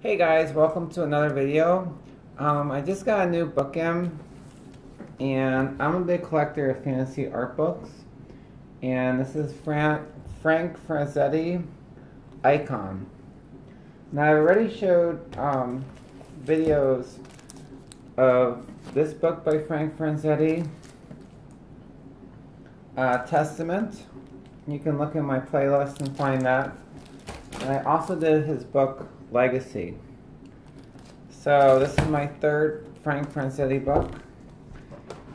Hey guys, welcome to another video. Um, I just got a new book in, and I'm a big collector of fantasy art books. And this is Frank, Frank Frazetta, Icon. Now I already showed um, videos of this book by Frank Frazetta, uh, Testament. You can look in my playlist and find that. And I also did his book Legacy. So this is my third Frank Frazetta book.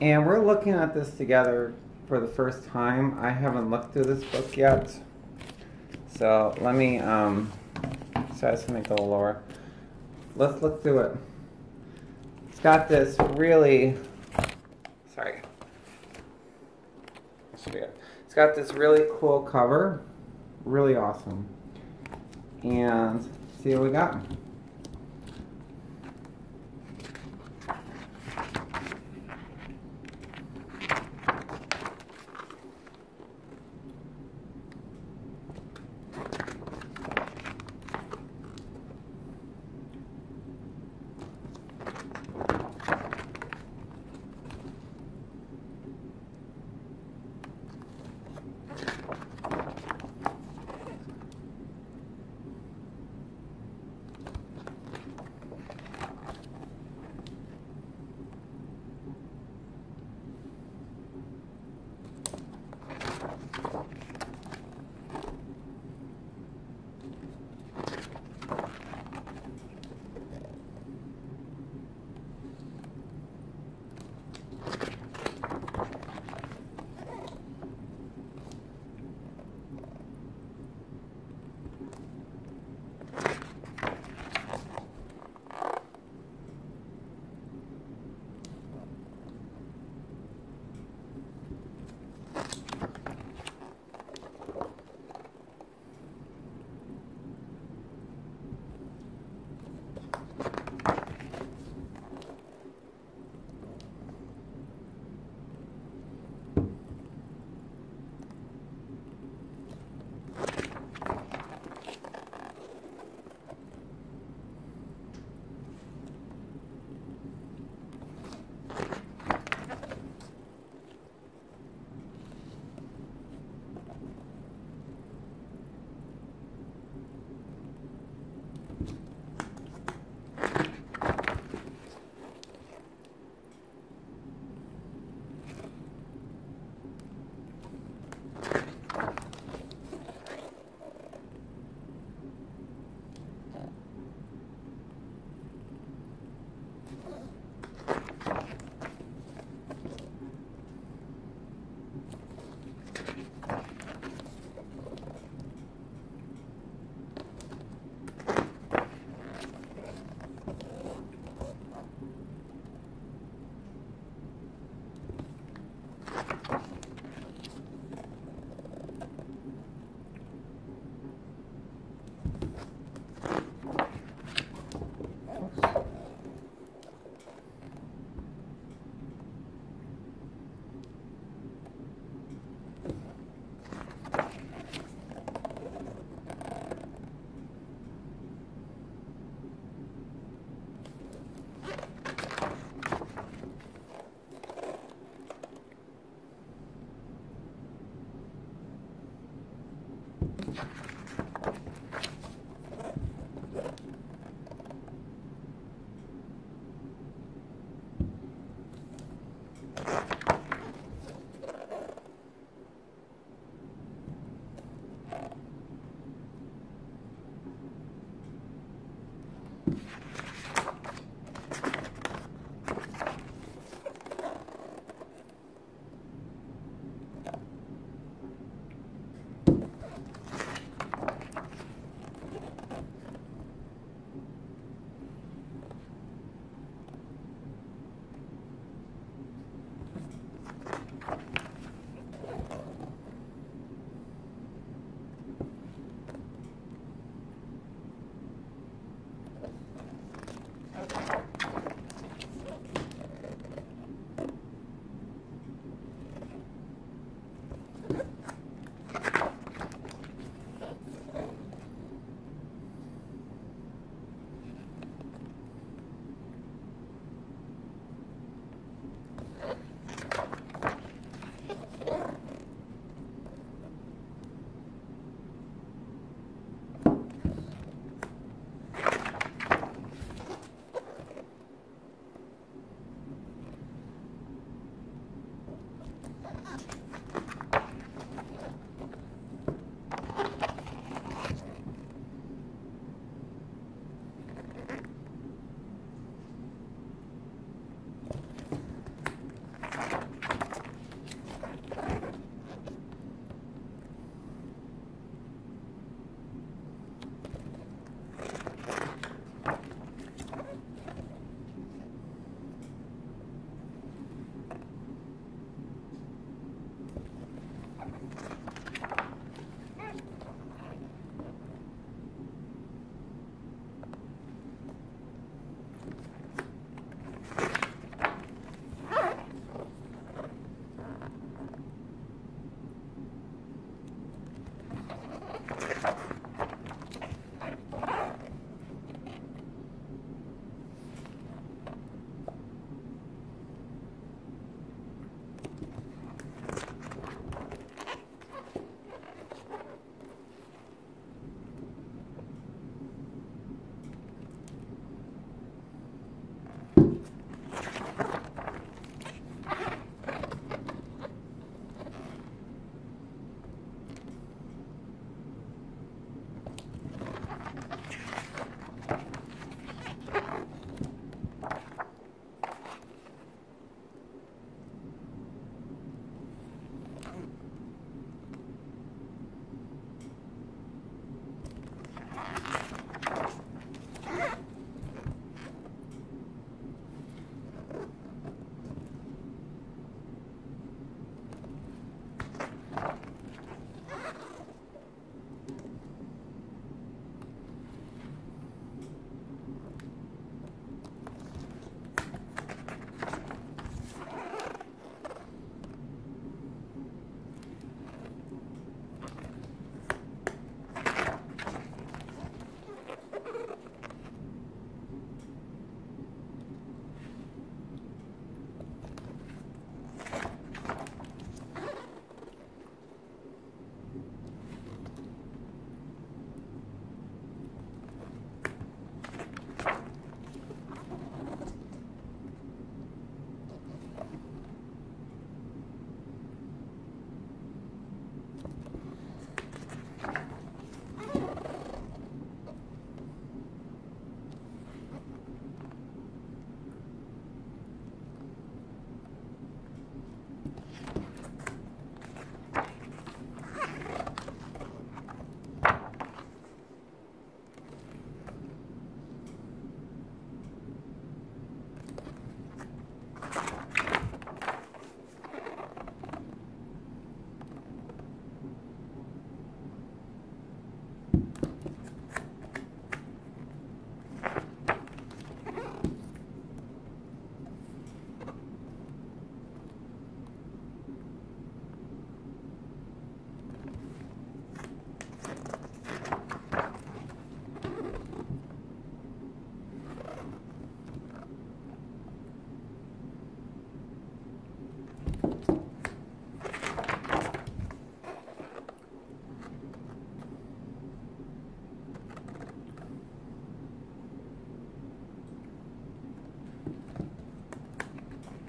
And we're looking at this together for the first time. I haven't looked through this book yet. So let me, um, so make it a little lower. Let's look through it. It's got this really, sorry. It's got this really cool cover. Really awesome. And see what we got.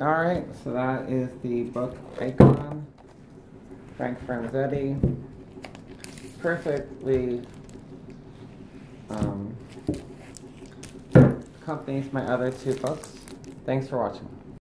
Alright, so that is the book Icon, Frank Frazetta. Perfectly um, accompanies my other two books. Thanks for watching.